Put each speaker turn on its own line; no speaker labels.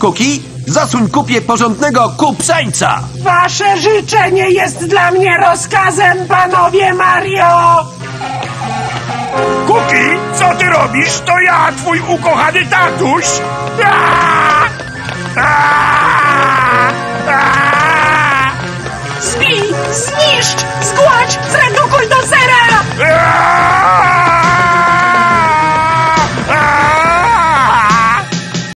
Kuki, zasuń kupie porządnego kupszańca.
Wasze życzenie jest dla mnie rozkazem, panowie Mario!
Kuki, co ty robisz? To ja, twój ukochany tatuś!